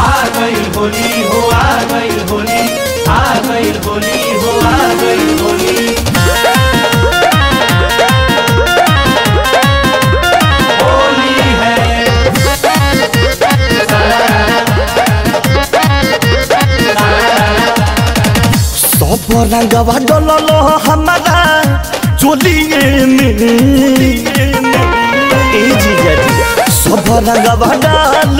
आ गई होली हो आ गई होली आ गई होली हो आ गई होली। होली है। सब रंगवा डलल हमारा चोलिए में ए जीजा जी। सब रंगवा डाल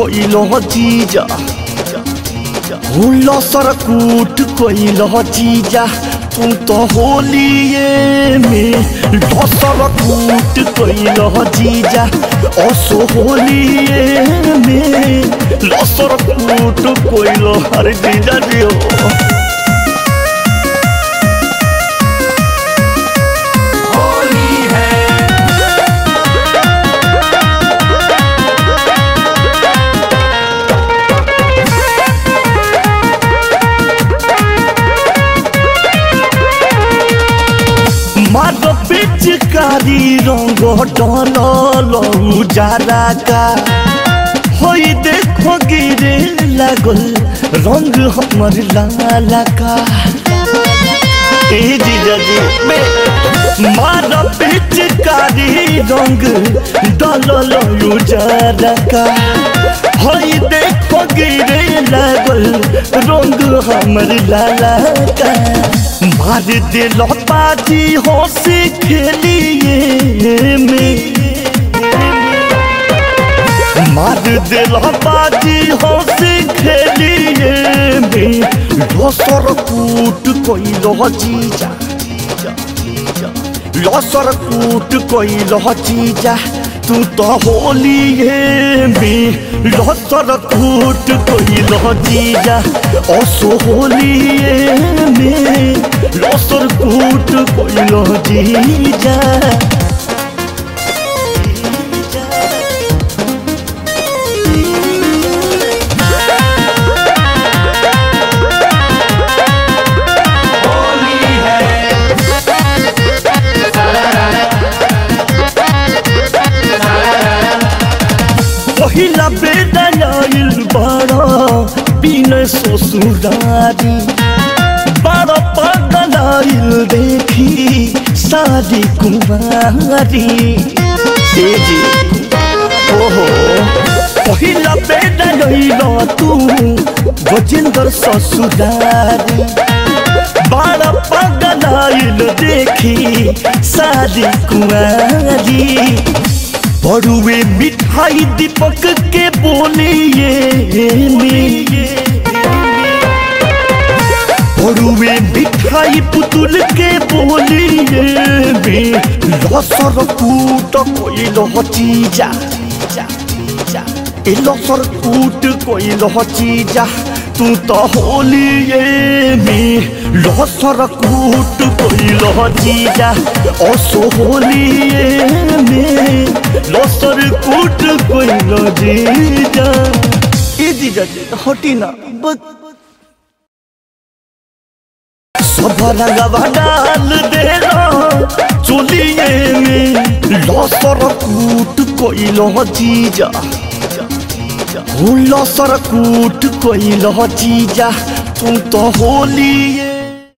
कोइल जीजा हो लसर कूट कोइल जीजा तू तो होलिए में लसर कूट कोइल जीजा असो होलिए में लसर कूट कोइल हर जीजा जी हो पिचकारी रंग डल उजारा का होई देखो गिरे लागल रंग हमर लाला का ए जीजा जी रंग डल उजारा का होई देखो गिरे लागल रंग हमर लाला का मार दिल बाजी हँसी खेलिए मार दिल बाजी, हँसी खेलिए लसर कूट कोई जीजा। लसर कूट कोई जीजा। तू तो होलिए में। लसर कूट कोई जीजा। असो होलिए में। लसर कूट कोई जीजा। बिन ससुरारी बड़ा पागल आइल देखी सारी कुमारी। ए जी, ओहो, पहिला बेटा आइल तू गजेंद्र ससुरारी बड़ा पागल आइल देखी सारी कुमारी। बड़ुए मिठाई दीपक के बोलिए बड़ुए मिठाई पुतुल के बोलिए में लसर कूट कोई चीजा ए लसर कूट कोई चीजा तू तो होलिए में लसर कूट कोई चीजा असो होलिए में लसर कूट कोई जीजा ए जीजा जी, हटी ना बस सब रंगवा डाल दे चोलिए में लसर कूट कोई जीजा। लसर जीजा। तू तो होलिए।